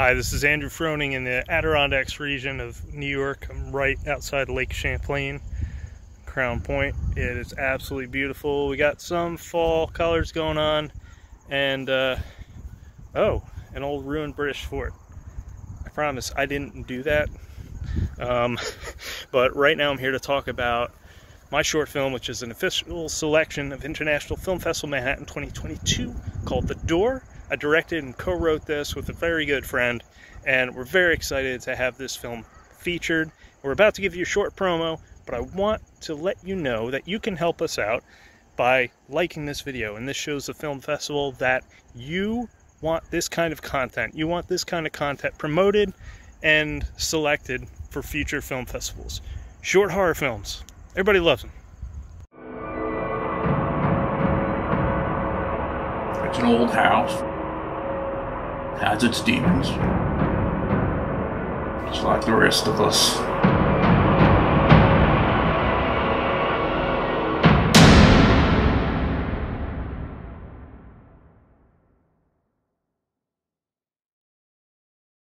Hi, this is Andrew Froning in the Adirondacks region of New York. I'm right outside Lake Champlain, Crown Point. It is absolutely beautiful. We got some fall colors going on and, uh, oh, an old ruined British fort. I promise I didn't do that. Um, but right now I'm here to talk about my short film, which is an official selection of International Film Festival Manhattan 2022 called The Door. I directed and co-wrote this with a very good friend, and we're very excited to have this film featured. We're about to give you a short promo, but I want to let you know that you can help us out by liking this video. And this shows the film festival that you want this kind of content. You want this kind of content promoted and selected for future film festivals. Short horror films. Everybody loves them. It's an old house has its demons. Just like the rest of us.